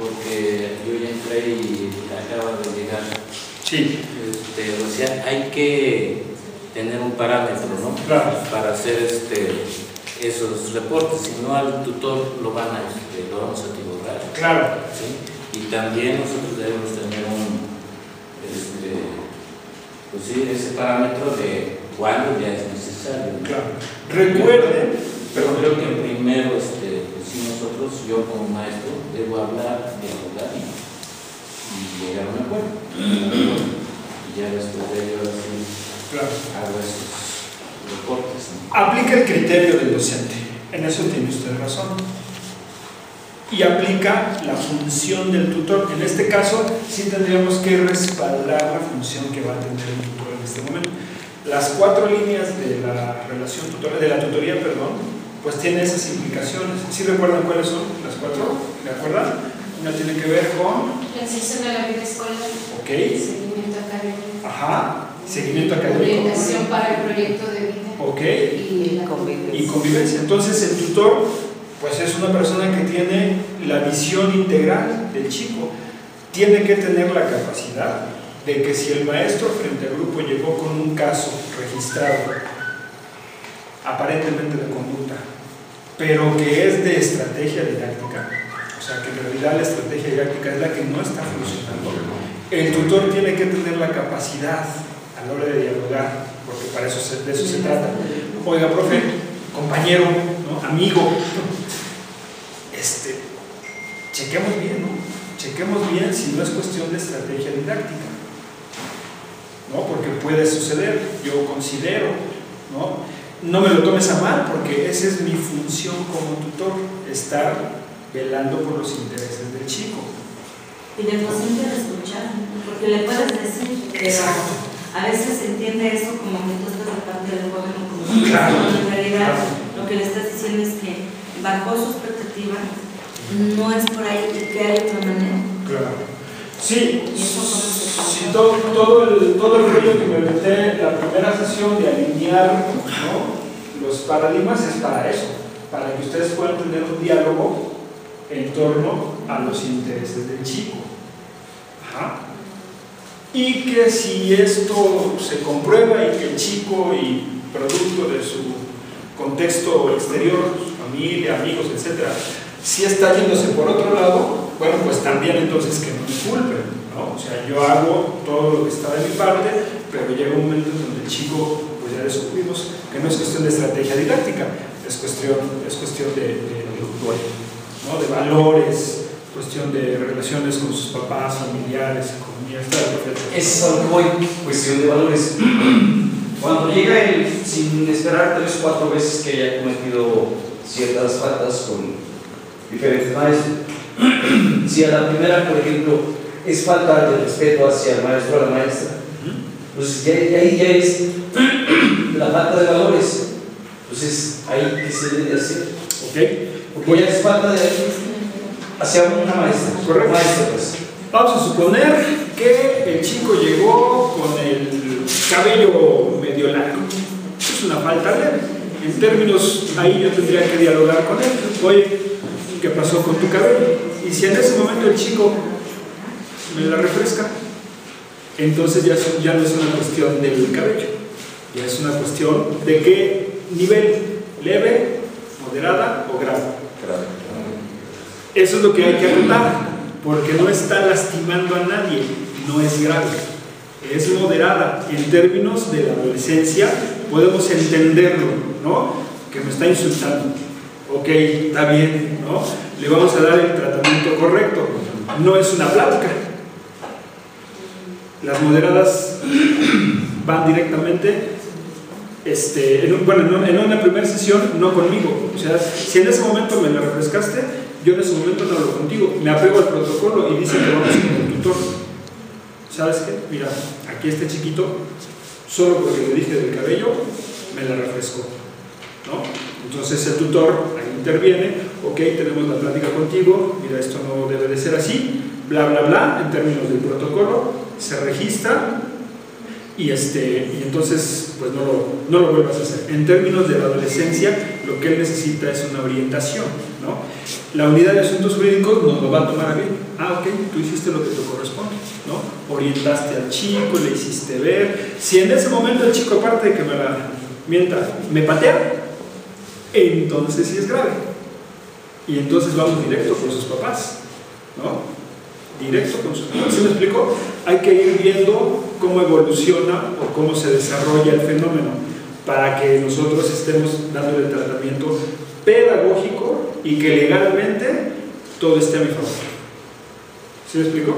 porque yo ya entré y acaba de llegar. Sí. Este, o sea, hay que tener un parámetro, ¿no? Claro. Para hacer este, esos reportes, si no al tutor lo van a, este, lo vamos a divulgar. Claro. ¿sí? Y también nosotros debemos tener un, este, pues sí, ese parámetro de cuándo ya es necesario. ¿no? Claro. Recuerden, Pero creo que primero, este, nosotros, yo como maestro, debo hablar, dialogar y, y llegar a un acuerdo. Y ya después de ello, ahora sí, claro. hago esos reportes. ¿no? Aplica el criterio del docente, en eso tiene usted razón. Y aplica la función del tutor. En este caso, sí tendríamos que respaldar la función que va a tener el tutor en este momento. Las cuatro líneas de la relación tutor, de la tutoría, perdón, pues tiene esas implicaciones. ¿Sí recuerdan cuáles son las cuatro? ¿De acuerdo? Una tiene que ver con, La inserción a la vida escolar, ok, seguimiento académico, ajá, seguimiento académico, orientación para el proyecto de vida ok, y la y convivencia. convivencia. Entonces el tutor pues es una persona que tiene la visión integral del chico. Tiene que tener la capacidad de que si el maestro frente al grupo llegó con un caso registrado aparentemente de conducta, pero que es de estrategia didáctica, o sea que en realidad la estrategia didáctica es la que no está funcionando, el tutor tiene que tener la capacidad a la hora de dialogar, porque para eso se- de eso se trata. Oiga, profe, compañero, amigo, este, chequemos bien, ¿no? Chequemos bien si no es cuestión de estrategia didáctica, ¿no? Porque puede suceder, yo considero, ¿no? No me lo tomes a mal, porque esa es mi función como tutor, estar velando por los intereses del chico. Y de escuchar, porque le puedes decir, pero Exacto. a veces se entiende eso como que tú estás de parte del gobierno, como Claro. en realidad Claro. lo que le estás diciendo es que bajo su expectativa no es por ahí que hay otra manera. Claro. Sí, sí, todo, todo, el, todo el rollo que me metí la primera sesión de alinear ¿no? Los paradigmas es para eso, para que ustedes puedan tener un diálogo en torno a los intereses del chico. Y que si esto se comprueba y que el chico y producto de su contexto exterior, familia, amigos, etcétera, si está yéndose por otro lado, bueno, pues también entonces que no me culpen, ¿no? O sea, yo hago todo lo que está de mi parte, pero llega un momento en donde el chico, ya descubrimos que no es cuestión de estrategia didáctica, es cuestión, es cuestión de, de, ¿no? de valores, cuestión de relaciones con sus papás, familiares, economía. Es a lo que voy, cuestión de valores. Cuando llega él, sin esperar tres o cuatro veces que haya cometido ciertas faltas con diferentes maestros, si a la primera, por ejemplo, es falta de respeto hacia el maestro o la maestra, pues ya, ya ya es la falta de valores. Entonces, ahí qué se debe hacer. ¿Ok? Porque ya es falta de hacia una maestra. Correcto. Maestra, pues. Vamos a suponer que el chico llegó con el cabello medio largo. Es una falta leve. En términos, ahí yo tendría que dialogar con él. Oye, ¿qué pasó con tu cabello? Y si en ese momento el chico me la refresca, entonces ya, son- ya no es una cuestión del cabello, ya es una cuestión de qué nivel, leve, moderada o grave. Eso es lo que hay que anotar, porque no está lastimando a nadie, no es grave, es moderada. En términos de la adolescencia podemos entenderlo, ¿no? Que me está insultando. Ok, está bien, ¿no? Le vamos a dar el tratamiento correcto. No es una plática. Las moderadas van directamente este, en un- bueno, en, un- en una primera sesión no conmigo. O sea, si en ese momento me la refrescaste, yo en ese momento no hablo contigo. Me apego al protocolo y dice que vamos con el tutor. ¿Sabes qué? Mira, aquí este chiquito, solo porque le dije del cabello, me la refrescó. ¿no? Entonces el tutor ahí interviene, ok, tenemos la plática contigo, mira, esto no debe de ser así, bla, bla, bla, en términos del protocolo, se registra y, este, y entonces pues no lo, no lo vuelvas a hacer. En términos de la adolescencia, lo que él necesita es una orientación, ¿no? la unidad de asuntos jurídicos nos lo va a tomar a bien. Ah, ok, tú hiciste lo que te corresponde, ¿no? Orientaste al chico, le hiciste ver. Si en ese momento el chico, aparte de que me la mienta, me patea, entonces sí es grave. Y entonces vamos directo con sus papás, ¿no? Directo con sus papás. ¿Sí me explico? Hay que ir viendo cómo evoluciona o cómo se desarrolla el fenómeno para que nosotros estemos dándole tratamiento pedagógico y que legalmente todo esté a mi favor. ¿Sí me explico?